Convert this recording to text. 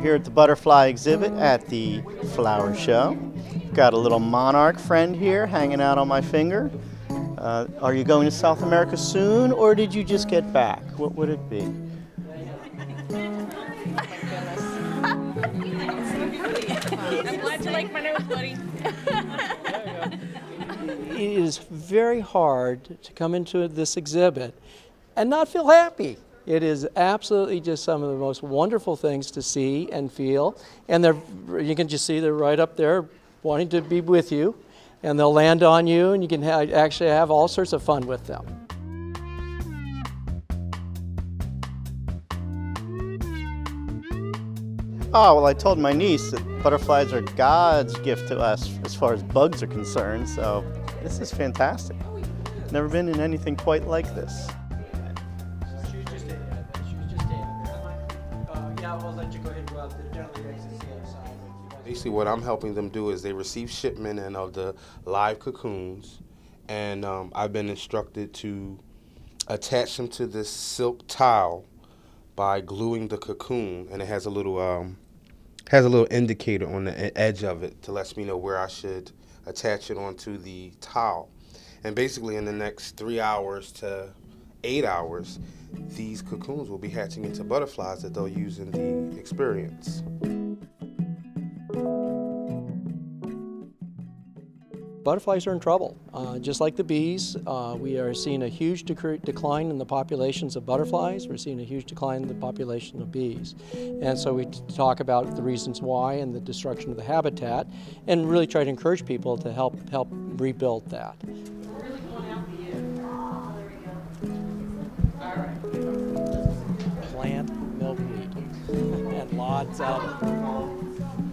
here at the butterfly exhibit at the flower show. Got a little monarch friend here hanging out on my finger. Uh, are you going to South America soon or did you just get back? What would it be? I'm glad you like my nose, buddy. It is very hard to come into this exhibit and not feel happy. It is absolutely just some of the most wonderful things to see and feel. And they're, you can just see they're right up there wanting to be with you. And they'll land on you, and you can ha- actually have all sorts of fun with them. Oh, well, I told my niece that butterflies are God's gift to us as far as bugs are concerned, so this is fantastic. Never been in anything quite like this. Basically, what I'm helping them do is they receive shipment and of the live cocoons, and um, I've been instructed to attach them to this silk towel by gluing the cocoon, and it has a little um, has a little indicator on the edge of it to let me know where I should attach it onto the towel. And basically, in the next three hours to eight hours, these cocoons will be hatching into butterflies that they'll use in the experience. Butterflies are in trouble. Uh, just like the bees, uh, we are seeing a huge decre- decline in the populations of butterflies. We're seeing a huge decline in the population of bees. And so we talk about the reasons why and the destruction of the habitat and really try to encourage people to help, help rebuild that. Plant milkweed and lots of.